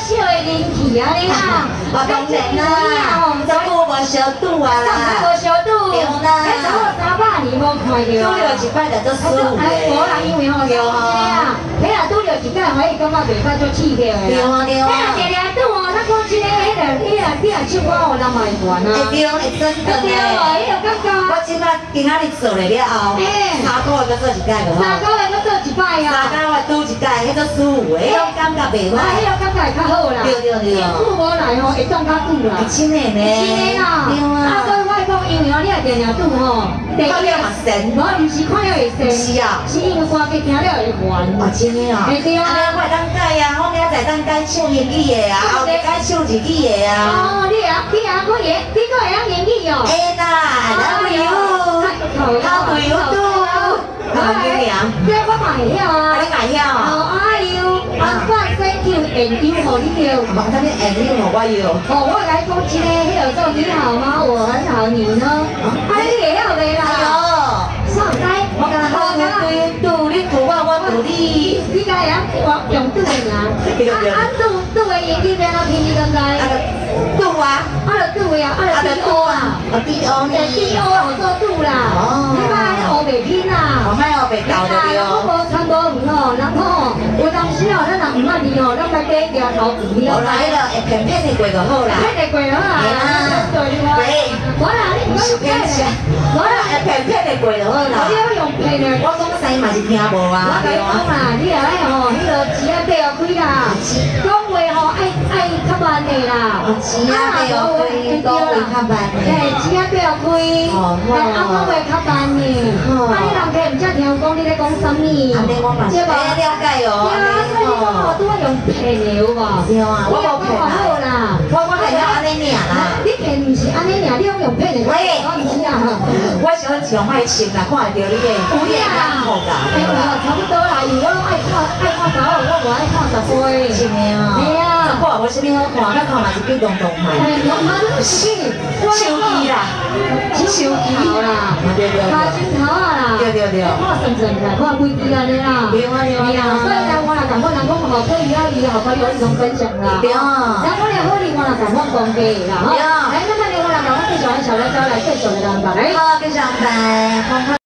小的人气啊，你啊，我当然啦，怎么无小肚啊啦？无小肚，对啦，哎，怎么三百年无看到？拄了一摆就做师傅哎，无啦，因为吼，对啊，嘿啊，拄了一摆，可以感觉袂发做刺激的对啊对啊。嘿啊，日日拄哦，咱讲真诶，迄个，迄个，你若唱歌哦，人嘛会烦啊。会对，会真的对呢。迄个感觉。我即摆今仔日做了了后，三个月搁做一届就好。三个月搁做一摆啊。三个月拄一届，迄个师傅，迄种感觉袂歹。啊，迄个感觉会较好啦。对对对。久无来吼，会冻较久啦。会真诶呢。真诶啦。对啊。啊，所以我讲，因为吼，你若定定拄吼，看了嘛神。无，毋是看了会神。是啊。是因为歌曲听了会烦。哦，真诶啊。对啊。啊，我会当改啊，我明仔载当改唱英语诶啊，后日改唱日语诶啊。哦，你啊，你啊，可以，你可会晓英语哦。这我嘛会晓啊。你嘛晓啊 are you？啊，我 thank you and you 互你了。望啥物 you 互我要？哦，我来讲一个，迄个做你好吗？我很好，你呢？啊，你会晓袂啦？哎呦，上台，我刚刚我刚对拄你拄我，我拄你。你家人我用拄的 啊？啊，拄拄的英语变哪偏你刚才？拄啊？啊，就拄的啊，啊，就 D O 啊。啊，D O 呢？D O 我做拄啦。哦。你妈学袂袂到的对无参无远哦，然后有当时哦，咱若唔捌字哦，咱来加加头字了。我来了，会骗骗的过就好啦。骗的过好啦。对啦。对。我啦，你唔要骗的。我啦，会骗骗的过就好啦。我要用骗的。我讲啥嘛是听无啊。我甲你讲啦，你来吼，迄个钱啊底要开啦。讲话吼爱爱较慢的啦。钱啊底要开，讲话较慢的。嘿，钱啊底要开。哦。啊，讲话较慢的。哦。啊，你人客唔才听讲你咧讲啥物？安尼我嘛是了解哦。对啊，所以你讲吼拄啊用骗的有无？对啊，我无骗啦。我我系要安尼尔啦。你骗唔是安尼尔，你用用骗的。喂，我唔是啊。我想上爱穿啦，看会到你的。有啦。好噶。哎，差不多啦，因为我爱看爱看查某，我无爱看十岁。真的啊。系啊。十岁无啥物好看，较看嘛是去动动派。哎，我嘛是。手机啦。手机啦。对对。卡镜头啊啦。看，几支安尼啦。对啊对啊。所以讲，我若感觉人讲好可以啊，伊好可以我一同分享啦。对啊。然后呢，我若感觉讲嘅啦，吼。对啊。哎，那么呢，我若感觉继续小来招来继续来安排。好，继续安排。